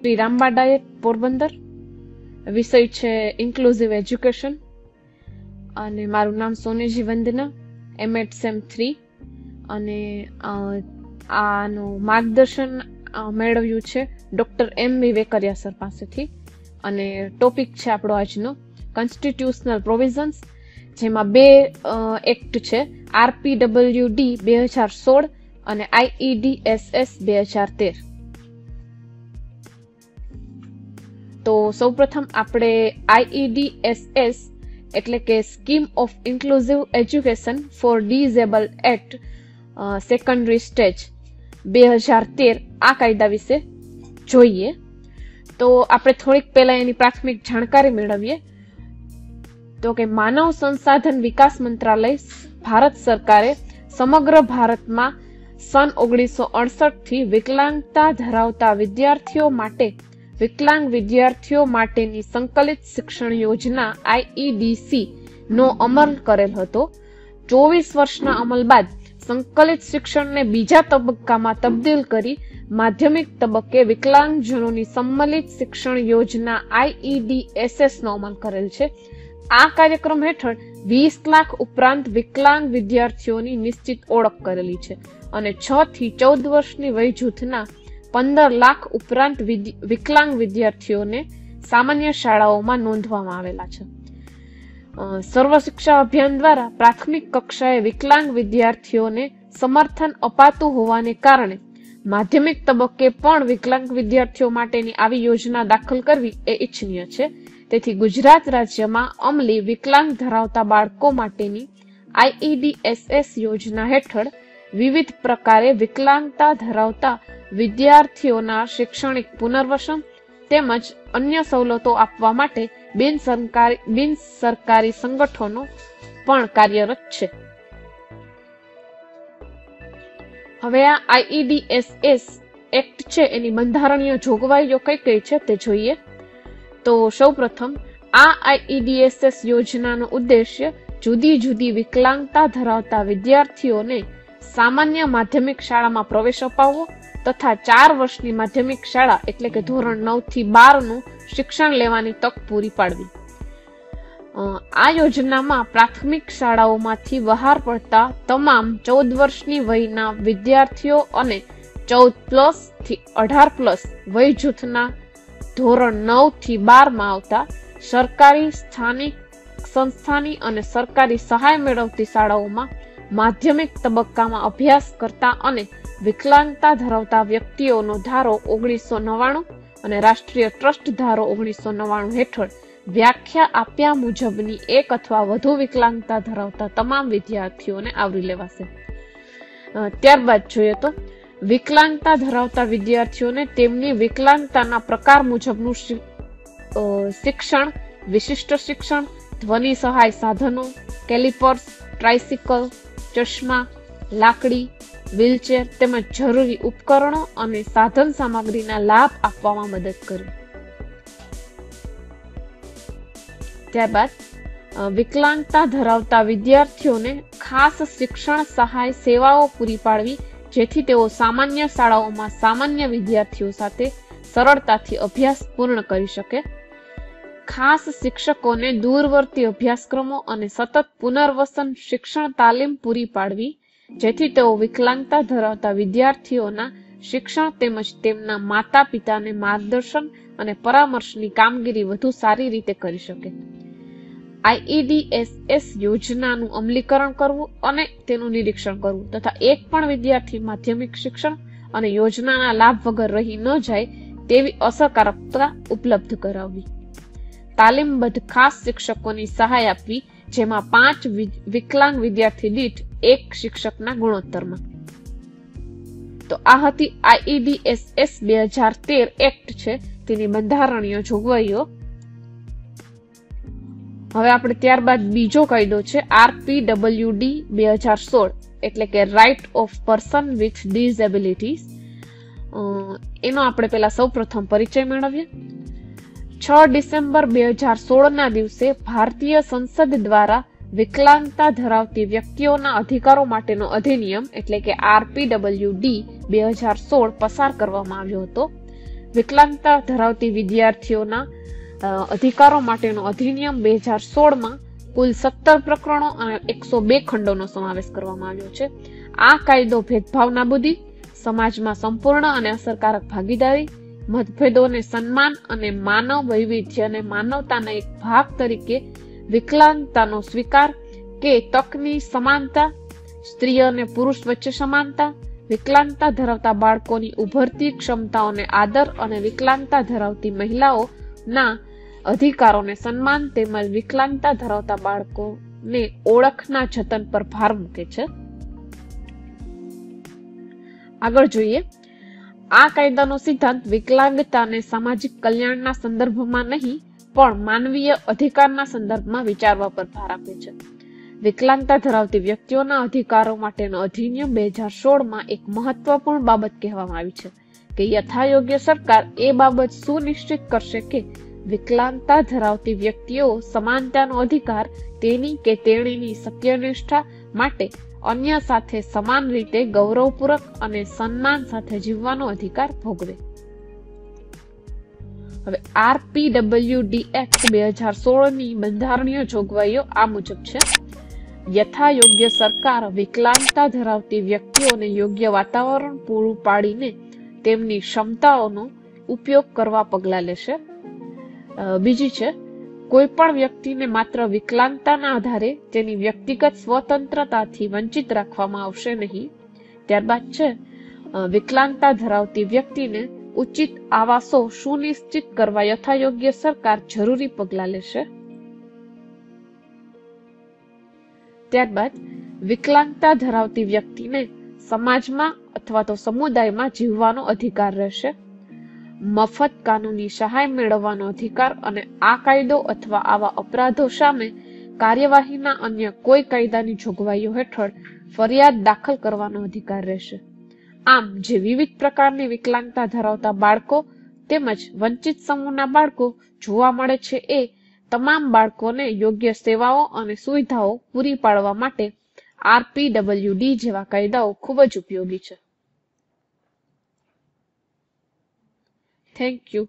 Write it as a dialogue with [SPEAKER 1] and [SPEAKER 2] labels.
[SPEAKER 1] શ્રી રામબાડાએ પોરબંદર. વિષય છે inclusive education અને મારું નામ Soneji Vandana M Ed sem three અને આનું માર્ગદર્શન મેળવ્યું છે ડૉક્ટર એમ વિવેકરિયા સર પાસેથી. અને ટોપિક છે આપણો આજનો કોન્સ્ટિટ્યુશનલ પ્રોવિઝન્સ જેમાં બે એક્ટ છે. આરપીડબલ્યુડી બે હજાર સોળ અને આઈઈડી એસ એસ બે હજાર તેર. તો સૌપ્રથમ આપણે આઈઈડી એસ એસ એટલે કે scheme of inclusive education for disabled at secondary stage બે હજાર તેર આ કાયદા વિશે જોઈએ. તો આપણે થોડીક પહેલા એની પ્રાથમિક જાણકારી મેળવીએ. તો કે માનવ સંસાધન વિકાસ મંત્રાલય, ભારત સરકારે સમગ્ર ભારતમાં સન ઓગણીસો અડસઠથી વિકલાંગતા ધરાવતા વિદ્યાર્થીઓ માટે, વિકલાંગ વિદ્યાર્થીઓ માટેની સંકલિત શિક્ષણ યોજના આઈઈડીસી નો અમલ કરેલ હતો. ચોવીસ વર્ષના અમલ બાદ સંકલિત શિક્ષણને બીજા તબક્કામાં તબદીલ કરી માધ્યમિક તબક્કે વિકલાંગજનોની સંમલિત શિક્ષણ યોજના આઈઈડીએસએસ નો અમલ કરેલ છે. આ કાર્યક્રમ હેઠળ વીસ લાખ ઉપરાંત વિકલાંગ વિદ્યાર્થીઓની નિશ્ચિત ઓળખ કરેલી છે અને છ થી ચૌદ વર્ષની વય જૂથના પંદર લાખ ઉપરાંત વિકલાંગ વિદ્યાર્થીઓને સામાન્ય શાળાઓમાં નોંધવામાં આવેલા છે. સર્વ શિક્ષા અભિયાન દ્વારા પ્રાથમિક કક્ષાએ વિકલાંગ વિદ્યાર્થીઓને સમર્થન અપાતું હોવાને કારણે માધ્યમિક તબક્કે પણ વિકલાંગ વિદ્યાર્થીઓ માટેની આવી યોજના દાખલ કરવી એ ઇચ્છનીય છે. તેથી ગુજરાત રાજ્યમાં અમલી વિકલાંગ ધરાવતા બાળકો માટેની આઈઈડીએસએસ યોજના હેઠળ વિવિધ પ્રકારે વિકલાંગતા ધરાવતા વિદ્યાર્થીઓના શૈક્ષણિક પુનર્વસન તેમજ અન્ય સવલતો આપવા માટે બિન સરકારી બિન સરકારી સંગઠનો પણ કાર્યરત છે. હવે આ આઈઈડીએસએસ એક્ટ છે, એની બંધારણીય જોગવાઈઓ કઈ કઈ છે તે જોઈએ. તો સૌપ્રથમ આ આઈઈડીએસએસ યોજનાનો ઉદ્દેશ્ય જુદી જુદી વિકલાંગતા ધરાવતા વિદ્યાર્થીઓને સામાન્ય માધ્યમિક શાળામાં પ્રવેશ અપાવવો તથા ચાર વર્ષની માધ્યમિક શાળા એટલે કે ધોરણ નવથી બારનું શિક્ષણ લેવાની તક પૂરી પાડવી. આ યોજનામાં પ્રાથમિક શાળાઓમાંથી બહાર પડતા તમામ ચૌદ વર્ષની વયના વિદ્યાર્થીઓ અને ચૌદ પ્લસથી અઢાર પ્લસ વય જૂથના ધોરણ નવથી બારમાં આવતા સરકારી સ્થાનિક સંસ્થાની અને સરકારી સહાય મેળવતી શાળાઓમાં માધ્યમિક તબક્કામાં અભ્યાસ કરતા અને વિકલાંગતા ધરાવતા વ્યક્તિઓનો ધારો ઓગણીસો નવ્વાણું અને રાષ્ટ્રીય ટ્રસ્ટ ધારો ઓગણીસો નવ્વાણું હેઠળ વ્યાખ્યા આપ્યા મુજબની એક અથવા વધુ વિકલાંગતા ધરાવતા તમામ વિદ્યાર્થીઓને આવરી લેવાશે. ત્યારબાદ જોઈએ તો વિકલાંગતા ધરાવતા વિદ્યાર્થીઓને તેમની વિકલાંગતાના પ્રકાર મુજબનું શિક્ષણ, વિશિષ્ટ શિક્ષણ, ધ્વનિ સહાય સાધનો, કેલિપર્સ, ટ્રાઇસિકલ, ચશ્મા, લાકડી, વ્હીલચેર તેમજ જરૂરી ઉપકરણો અને સાધન સામગ્રીના લાભ આપવામાં મદદ કરી. ત્યારબાદ વિકલાંગતા ધરાવતા વિદ્યાર્થીઓને ખાસ શિક્ષણ સહાય સેવાઓ પૂરી પાડવી જેથી તેઓ સામાન્ય શાળાઓમાં સામાન્ય વિદ્યાર્થીઓ સાથે સરળતાથી અભ્યાસ પૂર્ણ કરી શકે. ખાસ શિક્ષકોને દૂરવર્તી અભ્યાસક્રમો અને સતત પુનર્વસન શિક્ષણ તાલીમ પૂરી પાડવી, જેથી તેઓ વિકલાંગતા ધરાવતા વિદ્યાર્થીઓના શિક્ષણ તેમજ તેમના માતા પિતાને માર્ગદર્શન અને પરામર્શની કામગીરી વધુ સારી રીતે કરી શકે. આઈઈડીએસએસ યોજનાનું અમલીકરણ કરવું અને તેનું નિરીક્ષણ કરવું તથા એક પણ વિદ્યાર્થી માધ્યમિક શિક્ષણ અને યોજનાના લાભ વગર રહી ન જાય તેવી અસરકારકતા ઉપલબ્ધ કરાવવી. તાલીમબદ્ધ ખાસ શિક્ષકોની સહાય આપવી, જેમાં પાંચ વિકલાંગ વિદ્યાર્થી દીઠ એક શિક્ષકના ગુણોત્તરમાં. તો આ હતી આઈઈડીએસએસ બે હજાર તેર એક્ટ છે. તેની બંધારણીય જોગવાઈઓ હવે આપણે ત્યારબાદ બીજો કાયદો છે આરપીડબલ્યુડી બે હજાર સોળ, એટલે કે right of person with disabilities એનો આપણે પહેલાં સૌ પ્રથમ પરિચય મેળવીએ. છ ડિસેમ્બર બે હજાર સોળના દિવસે ભારતીય સંસદ દ્વારા વિકલાંગતા ધરાવતી વ્યક્તિઓના અધિકારો માટેનો અધિનિયમ, એટલે કે આરપીડબલ્યુડી બે હજાર સોળ પસાર કરવામાં આવ્યો હતો. વિકલાંગતા ધરાવતી વિદ્યાર્થીઓના અધિકારો માટેનો અધિનિયમ બે હજાર સોળમાં કુલ સત્તર પ્રકરણો અને એકસો બે ખંડોનો સમાવેશ કરવામાં આવ્યો છે. આ કાયદો ભેદભાવ નાબૂદી સમાજમાં સંપૂર્ણ અને અસરકારક ભાગીદારી, મતભેદોને સન્માન અને માનવ વૈવિધ્ય અને માનવતાના એક ભાગ તરીકે વિકલાંગતાનો સ્વીકાર કે તકની સમાનતા, સ્ત્રી અને પુરુષ વચ્ચે સમાનતા, વિકલાંગતા ધરાવતા બાળકોની ઉભરતી ક્ષમતાઓને આદર અને વિકલાંગતા ધરાવતી મહિલાઓના અધિકારોને સન્માન તેમજ વિકલાંગતા ધરાવતા બાળકોને ઓળખના જતન પર ભાર મૂકે છે. આગળ જોઈએ. આ કાયદાનો સિદ્ધાંત વિકલાંગતાને સામાજિક કલ્યાણના સંદર્ભમાં નહીં, પણ માનવીય અધિકારના સંદર્ભમાં વિચારવા પર ભાર આપે છે. વિકલાંગતા ધરાવતી વ્યક્તિઓના અધિકારો માટેનો અધિનિયમ બે હજાર સોળમાં એક મહત્વપૂર્ણ બાબત કહેવામાં આવી છે કે યથાયોગ્ય સરકાર એ બાબત સુનિશ્ચિત કરશે કે વિકલાંગતા ધરાવતી વ્યક્તિઓ સમાનતાનો અધિકાર તેની કે તેણીની સત્યનિષ્ઠા માટે અન્ય સાથે સમાન રીતે ગૌરવપૂર્વક અને સન્માન સાથે જીવવાનો અધિકાર ભોગવે. હવે આરપીડબલ્યુડી એક્ટ બે હજાર સોળની બંધારણીય જોગવાઈઓ આ મુજબ છે. યથાયોગ્ય સરકાર વિકલાંગતા ધરાવતી વ્યક્તિઓને યોગ્ય વાતાવરણ પૂરું પાડીને તેમની ક્ષમતાઓનો ઉપયોગ કરવા પગલાં લેશે. બીજી છે કોઈ પણ વ્યક્તિને માત્ર વિકલાંગતાના આધારે તેની વ્યક્તિગત સ્વતંત્રતાથી વંચિત રાખવામાં આવશે નહીં. ત્યારબાદ છે વિકલાંગતા ધરાવતી વ્યક્તિને ઉચિત આવાસો સુનિશ્ચિત કરવા યથાયોગ્ય સરકાર જરૂરી પગલાં લેશે. ત્યારબાદ, વિકલાંગતા ધરાવતી વ્યક્તિને સમાજમાં અથવા તો સમુદાયમાં જીવવાનો અધિકાર રહેશે. મફત કાનૂની સહાય મેળવવાનો અધિકાર અને આ કાયદો અથવા આવા અપરાધો સામે કાર્યવાહીના અન્ય કોઈ કાયદાની જોગવાઈઓ હેઠળ ફરિયાદ દાખલ કરવાનો અધિકાર રહેશે. આમ, જે વિવિધ પ્રકારની વિકલાંગતા ધરાવતા બાળકો તેમજ વંચિત સમૂહના બાળકો જોવા મળે છે એ તમામ બાળકોને યોગ્ય સેવાઓ અને સુવિધાઓ પૂરી પાડવા માટે આરપીડબલ્યુડી જેવા કાયદાઓ ખૂબ જ ઉપયોગી છે. Thank you.